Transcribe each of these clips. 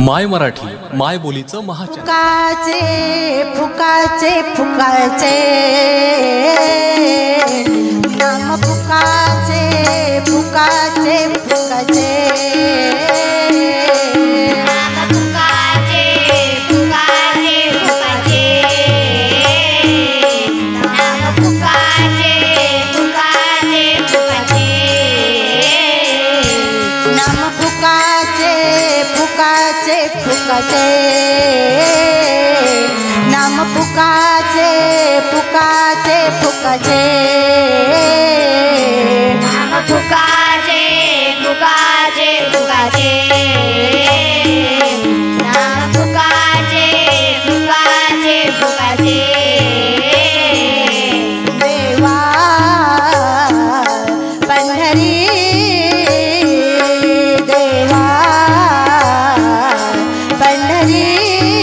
माय मराठी माय बोलीचं महा फुकाचे फुकाचे फुकाचे. फुकाचे फुकाचे फुकाचे. फुकसे नाम पुकाचे पुकाचे फुकचे रे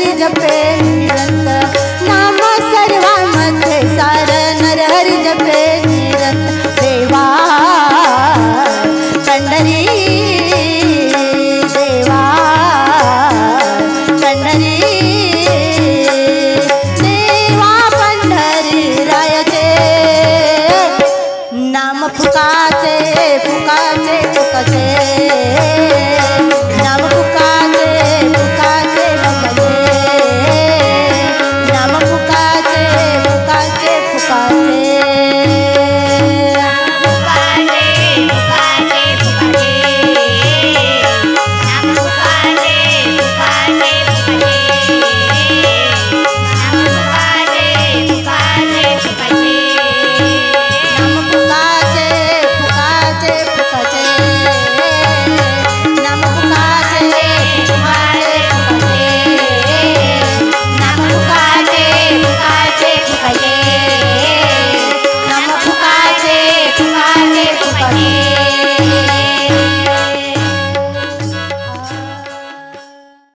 हरी जपे